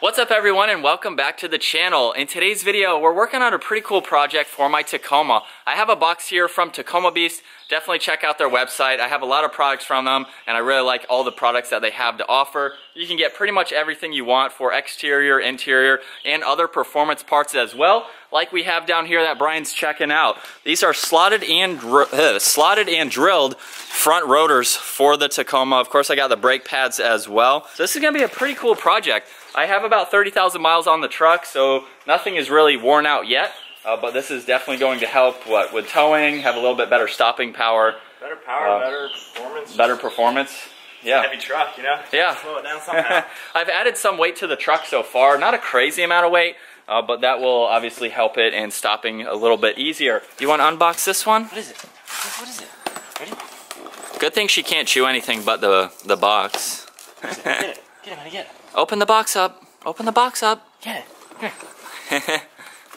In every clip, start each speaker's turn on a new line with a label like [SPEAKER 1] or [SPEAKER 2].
[SPEAKER 1] What's up everyone and welcome back to the channel. In today's video, we're working on a pretty cool project for my Tacoma. I have a box here from Tacoma Beast. Definitely check out their website. I have a lot of products from them and I really like all the products that they have to offer. You can get pretty much everything you want for exterior, interior, and other performance parts as well, like we have down here that Brian's checking out. These are slotted and, uh, slotted and drilled front rotors for the Tacoma. Of course, I got the brake pads as well. So this is gonna be a pretty cool project. I have about 30,000 miles on the truck, so nothing is really worn out yet. Uh, but this is definitely going to help what with towing, have a little bit better stopping power.
[SPEAKER 2] Better power, uh, better performance.
[SPEAKER 1] Better performance. Yeah.
[SPEAKER 2] Heavy truck, you know?
[SPEAKER 1] Yeah.
[SPEAKER 2] Slow it down somehow.
[SPEAKER 1] I've added some weight to the truck so far. Not a crazy amount of weight, uh, but that will obviously help it in stopping a little bit easier. You want to unbox this one?
[SPEAKER 2] What is it? What is it? Ready?
[SPEAKER 1] Good thing she can't chew anything but the, the box.
[SPEAKER 2] Get it. Get it, honey, get it.
[SPEAKER 1] Open the box up. Open the box up.
[SPEAKER 2] Get it.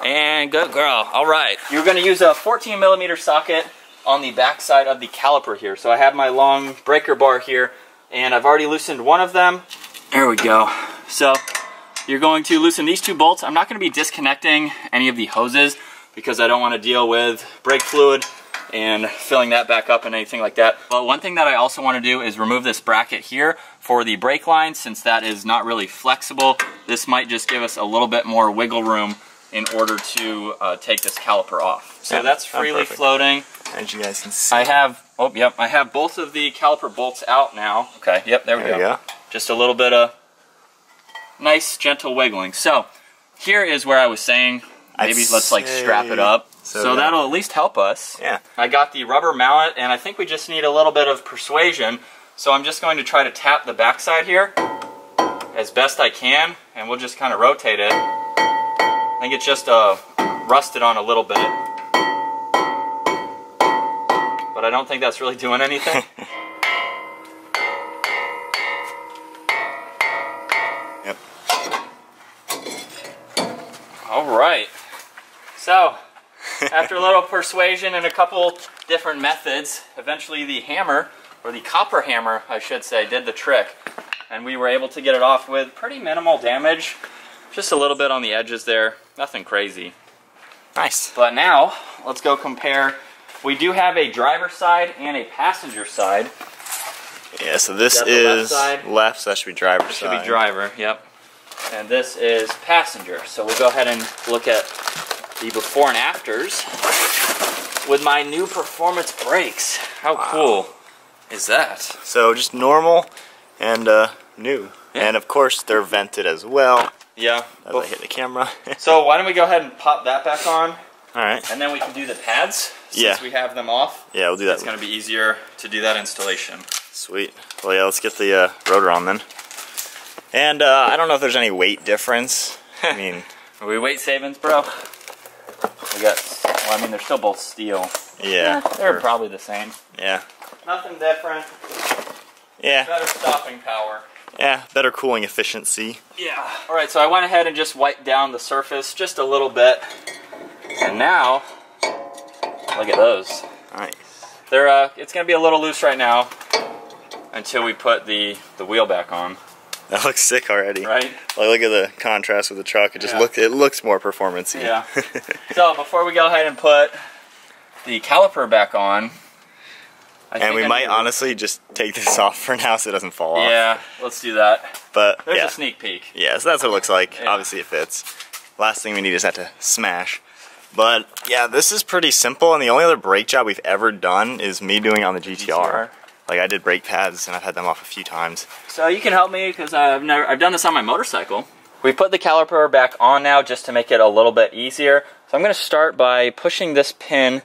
[SPEAKER 1] and good girl. All right. You're going to use a 14 millimeter socket on the back side of the caliper here. So I have my long breaker bar here, and I've already loosened one of them. There we go. So you're going to loosen these two bolts. I'm not going to be disconnecting any of the hoses because I don't want to deal with brake fluid and filling that back up and anything like that. But one thing that I also want to do is remove this bracket here for the brake line since that is not really flexible. This might just give us a little bit more wiggle room in order to uh, take this caliper off. So
[SPEAKER 2] Yeah,
[SPEAKER 1] that's
[SPEAKER 2] I'm
[SPEAKER 1] freely floating.
[SPEAKER 2] As you guys can see.
[SPEAKER 1] I have, oh yep, I have both of the caliper bolts out now. Okay, yep, there we
[SPEAKER 2] There
[SPEAKER 1] go.
[SPEAKER 2] go.
[SPEAKER 1] Just a little bit of nice gentle wiggling. So here is where I was saying
[SPEAKER 2] I'd
[SPEAKER 1] maybe let's like strap it up.
[SPEAKER 2] So
[SPEAKER 1] So,
[SPEAKER 2] that-
[SPEAKER 1] that'll at least help us.
[SPEAKER 2] Yeah.
[SPEAKER 1] I got the rubber mallet and I think we just need a little bit of persuasion. So I'm just going to try to tap the backside here as best I can and we'll just kind of rotate it. I think it's just uh, rusted on a little bit. But I don't think that's really doing anything.
[SPEAKER 2] Yep.
[SPEAKER 1] All right. So, after a little persuasion and a couple different methods, eventually the hammer, or the copper hammer, I should say, did the trick. And we were able to get it off with pretty minimal damage. Just a little bit on the edges there. Nothing crazy.
[SPEAKER 2] Nice.
[SPEAKER 1] But now, let's go compare. We do have a driver side and a passenger side.
[SPEAKER 2] Yeah, so this
[SPEAKER 1] the left
[SPEAKER 2] is left, so that should be driver
[SPEAKER 1] Should
[SPEAKER 2] side.
[SPEAKER 1] be driver, yep. And this is passenger. So we'll go ahead and look at the before and afters with my new performance brakes. How
[SPEAKER 2] Wow.
[SPEAKER 1] cool is that?
[SPEAKER 2] So just normal and uh, new.
[SPEAKER 1] Yeah.
[SPEAKER 2] And of course they're vented as well
[SPEAKER 1] Yeah.
[SPEAKER 2] as I hit the camera.
[SPEAKER 1] So why don't we go ahead and pop that back on,
[SPEAKER 2] Alright.
[SPEAKER 1] and then we can do the pads since
[SPEAKER 2] Yeah.
[SPEAKER 1] we have them off.
[SPEAKER 2] Yeah, we'll do that.
[SPEAKER 1] It's going to be easier to do that installation.
[SPEAKER 2] Sweet. Well, yeah, let's get the uh, rotor on then. And uh, I don't know if there's any weight difference. I mean,
[SPEAKER 1] Are we weight savings, bro? We got. Well, I mean, they're still both steel.
[SPEAKER 2] yeah.
[SPEAKER 1] They're
[SPEAKER 2] or-
[SPEAKER 1] probably the same.
[SPEAKER 2] yeah.
[SPEAKER 1] Nothing different.
[SPEAKER 2] Yeah.
[SPEAKER 1] Better stopping power.
[SPEAKER 2] Yeah. Better cooling efficiency.
[SPEAKER 1] Yeah. All right, so I went ahead and just wiped down the surface just a little bit. And now, look at those.
[SPEAKER 2] Nice.
[SPEAKER 1] They're, uh, it's gonna be a little loose right now until we put the, the wheel back on,
[SPEAKER 2] That looks sick already.
[SPEAKER 1] right?
[SPEAKER 2] Like, look at the contrast with the truck. It just
[SPEAKER 1] Yeah.
[SPEAKER 2] look it looks more performancey.
[SPEAKER 1] Yeah. So before we go ahead and put the caliper back on, I
[SPEAKER 2] and we
[SPEAKER 1] I
[SPEAKER 2] might honestly just take this off for now so it doesn't fall off.
[SPEAKER 1] Yeah, let's do that.
[SPEAKER 2] But
[SPEAKER 1] There's
[SPEAKER 2] yeah.
[SPEAKER 1] a sneak peek.
[SPEAKER 2] Yeah, so that's what it looks like.
[SPEAKER 1] Yeah.
[SPEAKER 2] Obviously it fits. Last thing we need is that to smash. But yeah, this is pretty simple and the only other brake job we've ever done is me doing on the GTR.
[SPEAKER 1] GTR.
[SPEAKER 2] Like I did brake pads and I've had them off a few times.
[SPEAKER 1] So you can help me because I've never I've done this on my motorcycle. We put the caliper back on now just to make it a little bit easier. So I'm going to start by pushing this pin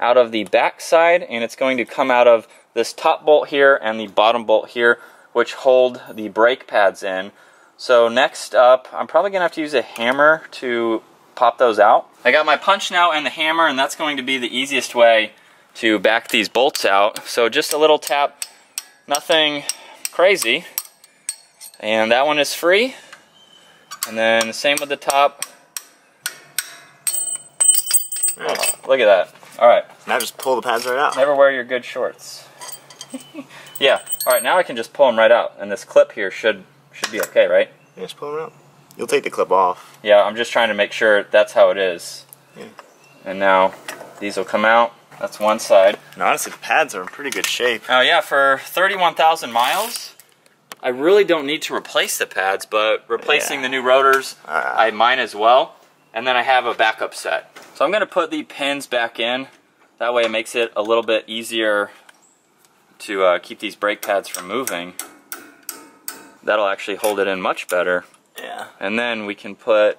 [SPEAKER 1] out of the back side and it's going to come out of this top bolt here and the bottom bolt here which hold the brake pads in. So next up, I'm probably going to have to use a hammer to pop those out. I got my punch now and the hammer and that's going to be the easiest way to back these bolts out. So just a little tap, nothing crazy. And that one is free. And then the same with the top. Oh, look at that. All right,
[SPEAKER 2] Now just pull the pads right out.
[SPEAKER 1] never wear your good shorts. yeah. All right, now I can just pull them right out, and this clip here should should be okay, right?
[SPEAKER 2] Yeah, just pull them out. You'll take the clip off.
[SPEAKER 1] Yeah, I'm just trying to make sure that's how it is.
[SPEAKER 2] Yeah.
[SPEAKER 1] And now these will come out. That's one side.
[SPEAKER 2] And honestly, the pads are in pretty good shape.
[SPEAKER 1] Oh yeah, for 31,000 miles, I really don't need to replace the pads, but replacing
[SPEAKER 2] Yeah.
[SPEAKER 1] the new rotors,
[SPEAKER 2] Uh.
[SPEAKER 1] I mine as well. And then I have a backup set. So I'm gonna put the pins back in. That way it makes it a little bit easier to uh, keep these brake pads from moving. That'll actually hold it in much better.
[SPEAKER 2] Yeah.
[SPEAKER 1] And then we can put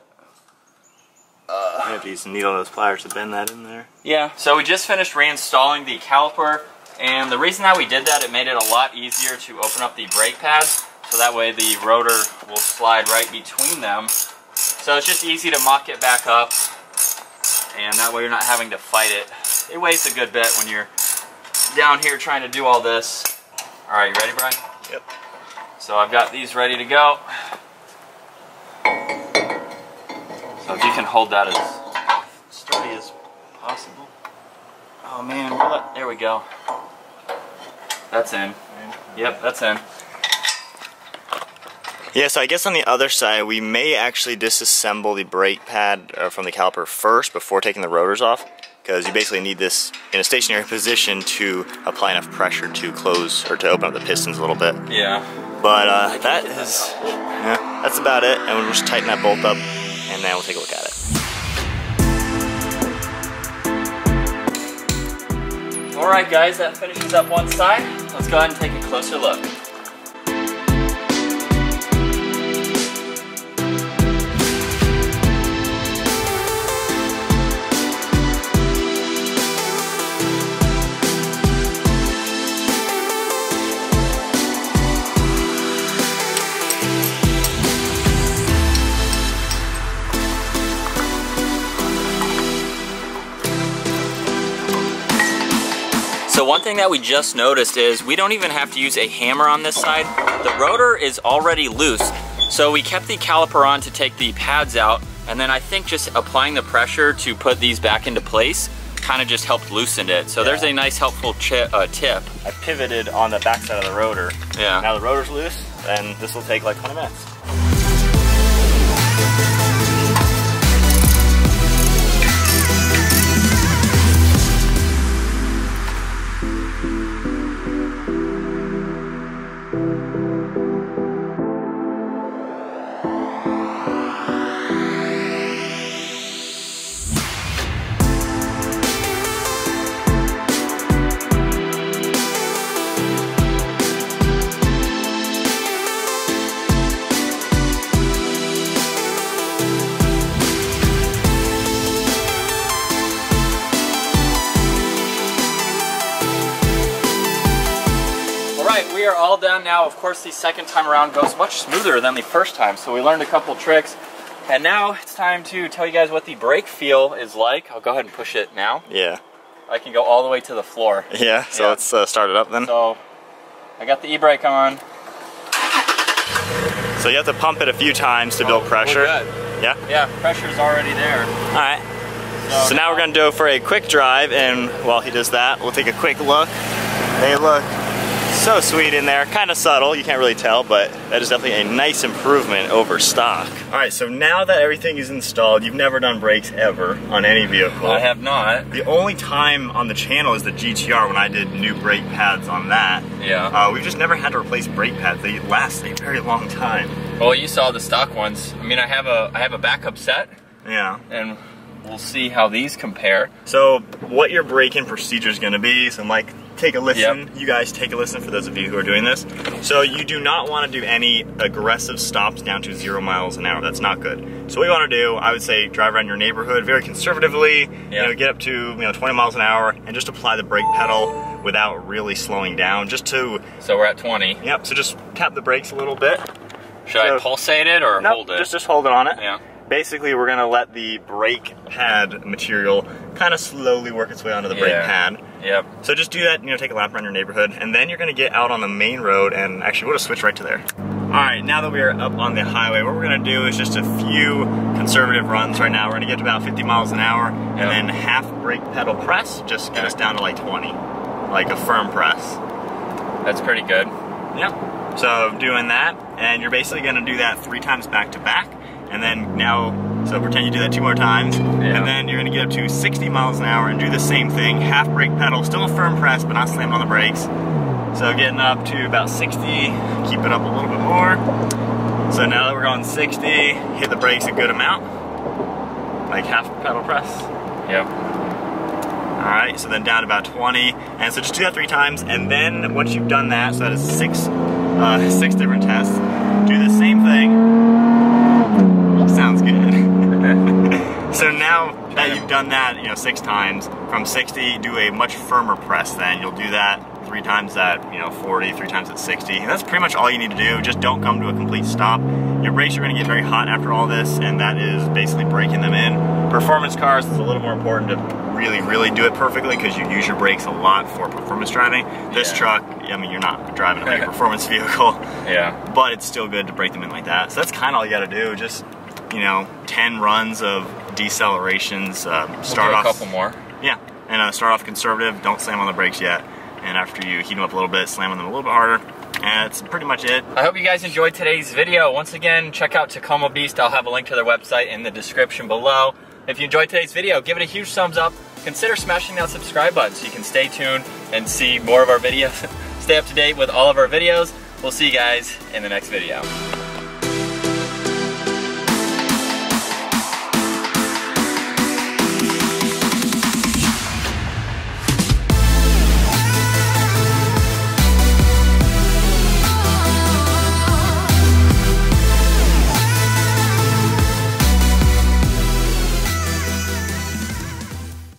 [SPEAKER 2] You have to use some needle nose pliers to bend that in there.
[SPEAKER 1] Yeah. So we just finished reinstalling the caliper, and the reason that we did that, it made it a lot easier to open up the brake pads, so that way the rotor will slide right between them. So it's just easy to mock it back up, and that way you're not having to fight it. It weighs a good bit when you're down here trying to do all this. All right, you ready, Brian?
[SPEAKER 2] Yep.
[SPEAKER 1] So I've got these ready to go. So if you can hold that as sturdy as possible. Oh man, we're there we go. That's in. Yep, that's in.
[SPEAKER 2] Yeah, so I guess on the other side, we may actually disassemble the brake pad uh, from the caliper first before taking the rotors off, because you basically need this in a stationary position to apply enough pressure to close or to open up the pistons a little bit.
[SPEAKER 1] Yeah.
[SPEAKER 2] But uh, that is, yeah, that's about it, and we'll just tighten that bolt up, and then we'll take a look at it.
[SPEAKER 1] Alright guys, that finishes up one side. Let's go ahead and take a closer look. Thing that we just noticed is we don't even have to use a hammer on this side. The rotor is already loose. So we kept the caliper on to take the pads out and then I think just applying the pressure to put these back into place kind of just helped loosen it. So there's a nice helpful uh, tip.
[SPEAKER 2] I pivoted on the backside of the rotor.
[SPEAKER 1] Yeah.
[SPEAKER 2] Now the rotor's loose, and this will take like 20 minutes.
[SPEAKER 1] Right, we are all done now. Of course, the second time around goes much smoother than the first time. So we learned a couple tricks. And now it's time to tell you guys what the brake feel is like. I'll go ahead and push it now.
[SPEAKER 2] Yeah.
[SPEAKER 1] I can go all the way to the floor.
[SPEAKER 2] Yeah, so
[SPEAKER 1] Yeah.
[SPEAKER 2] let's uh, start it up then.
[SPEAKER 1] So I got the e-brake on.
[SPEAKER 2] So you have to pump it a few times to build
[SPEAKER 1] Oh,
[SPEAKER 2] pressure.
[SPEAKER 1] good.
[SPEAKER 2] Yeah?
[SPEAKER 1] Yeah, pressure's already there.
[SPEAKER 2] All right. So now we're gonna go for a quick drive, and while he does that, we'll take a quick look. They look so sweet in there, kind of subtle, you can't really tell, but that is definitely a nice improvement over stock. All right, so now that everything is installed, you've never done brakes ever on any vehicle.
[SPEAKER 1] I have not.
[SPEAKER 2] The only time on the channel is the GTR when I did new brake pads on that.
[SPEAKER 1] Yeah.
[SPEAKER 2] Uh, we've just never had to replace brake pads. They last a very long time.
[SPEAKER 1] Well, you saw the stock ones. I mean, I have a I have a backup set,
[SPEAKER 2] Yeah.
[SPEAKER 1] and we'll see how these compare.
[SPEAKER 2] So what your braking procedure is going to be, so Mike, take a listen.
[SPEAKER 1] Yep.
[SPEAKER 2] You guys take a listen for those of you who are doing this. So you do not want to do any aggressive stops down to zero miles an hour. That's not good. So what you want to do, I would say drive around your neighborhood very conservatively, you
[SPEAKER 1] Yeah.
[SPEAKER 2] know, get up to you know 20 miles an hour and just apply the brake pedal without really slowing down just to,
[SPEAKER 1] So we're at 20.
[SPEAKER 2] yep, so just tap the brakes a little bit.
[SPEAKER 1] Should I pulsate it or
[SPEAKER 2] Nope,
[SPEAKER 1] hold it?
[SPEAKER 2] Just, just hold it on it.
[SPEAKER 1] Yeah.
[SPEAKER 2] Basically, we're gonna let the brake pad material kind of slowly work its way onto the brake pad.
[SPEAKER 1] Yep.
[SPEAKER 2] So just do that, you know, take a lap around your neighborhood, and then you're gonna get out on the main road, and actually we'll just switch right to there. All right, now that we are up on the highway, what we're gonna do is just a few conservative runs right now. We're gonna get to about 50 miles an hour, and
[SPEAKER 1] Yep.
[SPEAKER 2] then half brake pedal press, just get us down to like 20, like a firm press.
[SPEAKER 1] That's pretty good.
[SPEAKER 2] Yep. So doing that, and you're basically gonna do that three times back to back, and then now, so pretend you do that two more times,
[SPEAKER 1] Yeah.
[SPEAKER 2] and then you're gonna get up to 60 miles an hour and do the same thing, half brake pedal, still a firm press, but not slamming on the brakes. So getting up to about 60, keep it up a little bit more. So now that we're going 60, hit the brakes a good amount, like half pedal press.
[SPEAKER 1] Yep.
[SPEAKER 2] All right, so then down about 20. And so just do that three times, and then once you've done that, so that is six, uh, six different tests, do the same thing. Sounds good. so now that you've done that, you know, six times, from 60, do a much firmer press then. You'll do that three times at, you know, 40, three times at 60. And that's pretty much all you need to do. Just don't come to a complete stop. Your brakes are gonna get very hot after all this, and that is basically breaking them in. Performance cars is a little more important to really, really do it perfectly because you use your brakes a lot for performance driving. This
[SPEAKER 1] Yeah.
[SPEAKER 2] truck, I mean, you're not driving a big performance vehicle,
[SPEAKER 1] Yeah.
[SPEAKER 2] but it's still good to break them in like that. So that's kind of all you gotta do. Just, you know, 10 runs of decelerations, uh,
[SPEAKER 1] We'll
[SPEAKER 2] start
[SPEAKER 1] a
[SPEAKER 2] off.
[SPEAKER 1] couple more.
[SPEAKER 2] Yeah, and uh, start off conservative. Don't slam on the brakes yet. And after you heat them up a little bit, slam on them a little bit harder. And that's pretty much it.
[SPEAKER 1] I hope you guys enjoyed today's video. Once again, check out Tacoma Beast. I'll have a link to their website in the description below. If you enjoyed today's video, give it a huge thumbs up. Consider smashing that subscribe button so you can stay tuned and see more of our videos. stay up to date with all of our videos. We'll see you guys in the next video.